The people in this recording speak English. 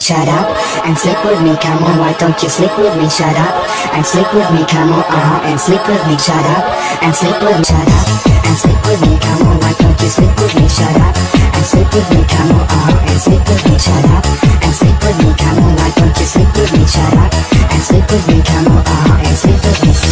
Shut up and sleep with me, come on. Why don't you sleep with me? Shut up and sleep with me, come on. Uh -huh. And sleep with me, shut up and sleep with me, shut up and sleep with me, come on. Why don't you sleep with me? Shut up and sleep with me, come on. Uh -huh. And sleep with me, shut up and sleep with me, come on. Why don't you sleep with me? Shut up and sleep with me, come on. Uh -huh. And sleep with me.